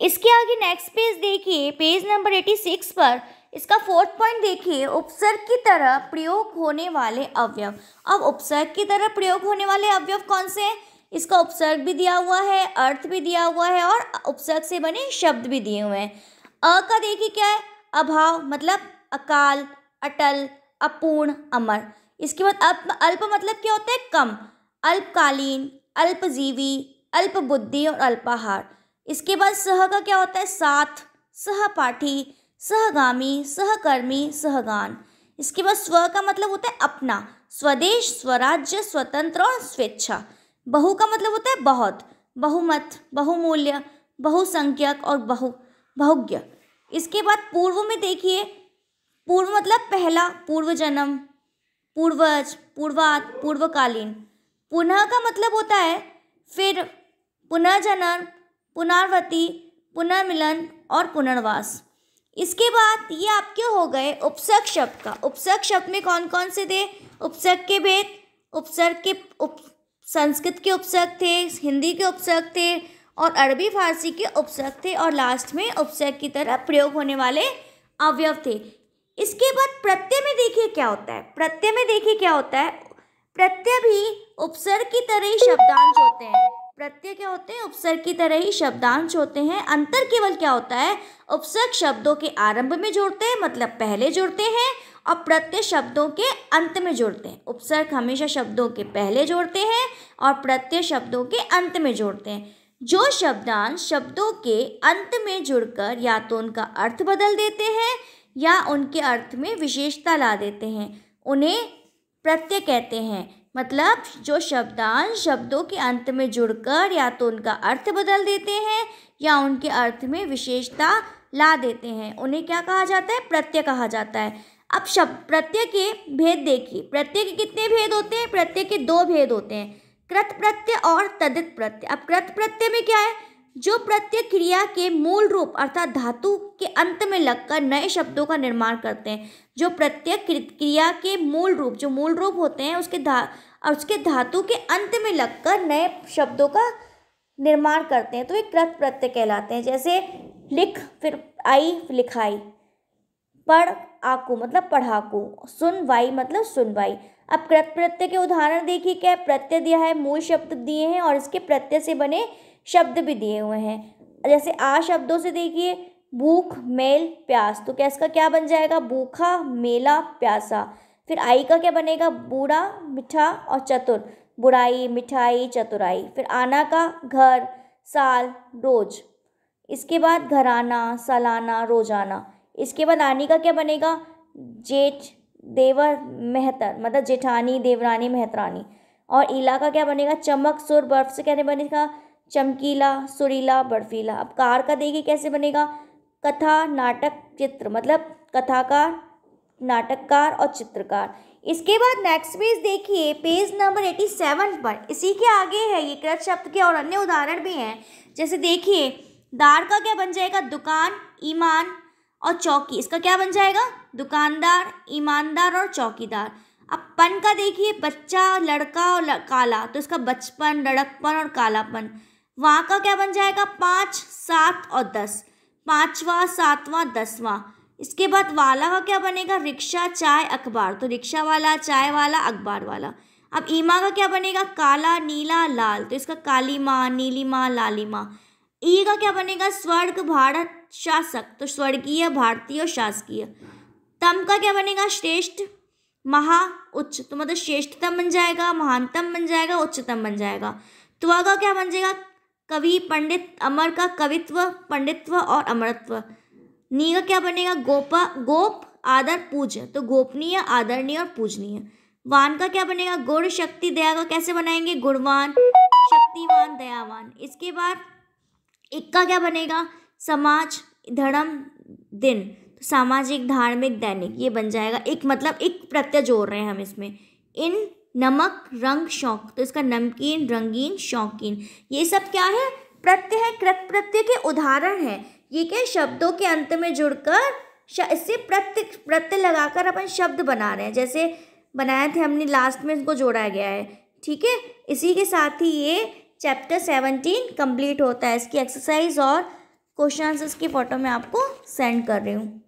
इसके आगे next page देखिए पेज नंबर एटी सिक्स पर इसका फोर्थ पॉइंट देखिए, उपसर्ग की तरह प्रयोग होने वाले अवयव। अब उपसर्ग की तरह प्रयोग होने वाले अवयव कौन से हैं? इसका उपसर्ग भी दिया हुआ है, अर्थ भी दिया हुआ है और उपसर्ग से बने शब्द भी दिए हुए हैं। अ का देखिए क्या है? अभाव मतलब अकाल, अटल, अपूर्ण, अमर। इसके बाद अल्प अल्प मतलब क्या होता है? कम। अल्पकालीन, अल्पजीवी, अल्पबुद्धि और अल्पाहार। इसके बाद सह का क्या होता है? साथ, सहपाठी, सहगामी, सहकर्मी, सहगान। इसके बाद स्व का मतलब होता है अपना। स्वदेश, स्वराज्य, स्वतंत्र और स्वेच्छा। बहु का मतलब होता है बहुत। बहुमत, बहुमूल्य, बहुसंख्यक और बहु, बहुज्ञ। इसके बाद पूर्व में देखिए। पूर्व मतलब पहला पूर्व जन्म पूर्वज, पूर्वात, पूर्वकालीन। पुनः का मतलब होता है फिर पुनर्जनन पुनर्वती पुनर्मिलन और पुनर्वास। इसके बाद ये आपके हो गए उपसर्ग शब्द का। उपसर्ग शब्द में कौन कौन से थे? उपसर्ग के भेद, उपसर्ग के उप, संस्कृत के उपसर्ग थे, हिंदी के उपसर्ग थे और अरबी, फारसी के उपसर्ग थे और लास्ट में उपसर्ग की तरह प्रयोग होने वाले अवयव थे। इसके बाद प्रत्यय में देखिए क्या होता है। प्रत्यय में देखिए क्या होता है। प्रत्यय भी उपसर्ग की तरह ही शब्दांश होते हैं। प्रत्यय क्या होते हैं? उपसर्ग की तरह ही शब्दांश होते हैं। अंतर केवल क्या होता है? उपसर्ग शब्दों के आरंभ में जोड़ते हैं मतलब पहले जोड़ते हैं, और प्रत्यय शब्दों के अंत में जोड़ते हैं। उपसर्ग हमेशा शब्दों के पहले जोड़ते हैं, और प्रत्यय शब्दों के अंत में जोड़ते हैं। जो शब्दांश शब्दों के अंत में जुड़कर या तो उनका अर्थ बदल देते हैं, या उनके अर्थ में विशेषता ला देते हैं। उन्हें प्रत्यय कहते हैं। मतलब जो शब्दांश शब्दों के अंत में जुड़कर या तो उनका अर्थ बदल देते हैं या उनके अर्थ में विशेषता ला देते हैं। उन्हें क्या कहा जाता है? प्रत्यय कहा जाता है। अब शब्द प्रत्यय के भेद देखिए। प्रत्यय के कितने भेद होते हैं? प्रत्यय के दो भेद होते हैं। कृत प्रत्यय और तदित प्रत्यय। अब कृत प्रत्यय में क्या है? जो प्रत्यय क्रिया के मूल रूप अर्थात धातु के अंत में लगकर नए शब्दों का निर्माण करते हैं। जो प्रत्यय क्रिया के मूल रूप, जो मूल रूप होते हैं, उसके धा, उसके धातु के अंत में लगकर नए शब्दों का निर्माण करते हैं। तो ये कृत प्रत्यय कहलाते हैं, जैसे लिख, फिर आई लिखाई। पढ़, आकू मतलब पढ़ाकू। सुन, वाई मतलब सुनवाई अब कृत प्रत्यय के उदाहरण देखिए, क्या प्रत्यय दिया है? मूल शब्द दिए हैं और इसके प्रत्यय से बने शब्द भी दिए हुए हैं। जैसे आ शब्दों से देखिए, भूख, मेल, प्यास। तो क्या इसका क्या बन जाएगा? भूखा, मेला, प्यासा। फिर आई का क्या बनेगा? बूढ़ा, मिठा और चतुर। बुराई, मिठाई, चतुराई। फिर आना का? घर, साल, रोज। इसके बाद घराना, सालाना, रोज़ाना। इसके बाद आनी का क्या बनेगा? जेठ देवर मेहतर मतलब जेठानी, देवरानी, मेहतरानी। और इला का क्या बनेगा? चमक, सुर, बर्फ़ से कहने बनेगा? चमकीला, सुरीला, बर्फीला। अब कार का देखिए कैसे बनेगा? कथा, नाटक, चित्र मतलब कथाकार, नाटककार और चित्रकार। इसके बाद नेक्स्ट पेज देखिए पेज नंबर एटी सेवन पर। इसी के आगे है ये, कृत शब्द के और अन्य उदाहरण भी हैं। जैसे देखिए, दार का क्या बन जाएगा? दुकान, ईमान और चौकी, इसका क्या बन जाएगा? दुकानदार, ईमानदार और चौकीदार। अब पन का देखिए, बच्चा लड़का और काला तो इसका बचपन, लड़कपन और कालापन। वहाँ का क्या बन जाएगा? पाँच, सात और दस। पाँचवा, सातवां, दसवां। इसके बाद वाला का क्या बनेगा? रिक्शा, चाय, अखबार। तो रिक्शा वाला, चाय वाला, अखबार वाला। अब ईमा का क्या बनेगा? काला, नीला, लाल। तो इसका काली माँ, नीली माँ, लाली माँ। ई का क्या बनेगा? स्वर्ग, भारत शासक तो स्वर्गीय, भारतीय शासकीय। तम का क्या बनेगा? श्रेष्ठ, महा, उच्च। तो मतलब श्रेष्ठतम बन जाएगा, महानतम बन जाएगा, उच्चतम बन जाएगा। त्व का क्या बन जाएगा? कवि, पंडित, अमर का कवित्व, पंडित्व और अमरत्व। नी का क्या बनेगा? गोपा, गोप, आदर, पूज। तो गोपनीय, आदरणीय और पूजनीय। वान का क्या बनेगा? गुण, शक्ति, दया का कैसे बनाएँगे? गुणवान, शक्तिवान, दयावान। इसके बाद इक्का क्या बनेगा? समाज धर्म दिन तो सामाजिक, धार्मिक, दैनिक, ये बन जाएगा। एक मतलब एक प्रत्यय जोड़ रहे हैं हम इसमें। इन नमक, रंग, शौक तो इसका नमकीन, रंगीन, शौकीन, ये सब क्या है? प्रत्यय है, कृत प्रत्यय के उदाहरण है। ये क्या शब्दों के अंत में जुड़कर इससे प्रत्यय प्रत्यय लगाकर अपन शब्द बना रहे हैं। जैसे बनाए थे हमने लास्ट में इसको जोड़ा गया है। ठीक है? इसी के साथ ही ये चैप्टर सेवनटीन कंप्लीट होता है। इसकी एक्सरसाइज और क्वेश्चन आंसर्स की फ़ोटो मैं आपको सेंड कर रही हूँ।